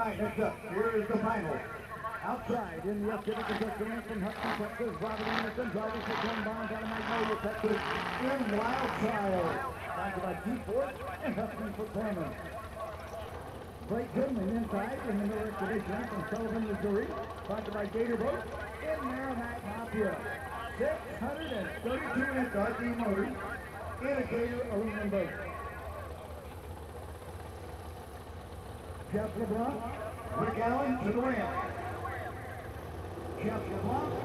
right, next up, here is the final. Outside in the activity contestant from Hudson, Texas, Robert Anderson, driving for Ken Barnes out of Magnolia, Texas, in Wild Child. Sponsored by G-Force and Hudson for Clemens. Blake Goodman inside in the middle expedition from Sullivan, Missouri, sponsored by Gator Boat in Merrimack, Mafia. 632 inch RC Motors in a Gator aluminum boat. Jeff LeBlanc, Rick Allen to the ramp. Jeff LeBlanc,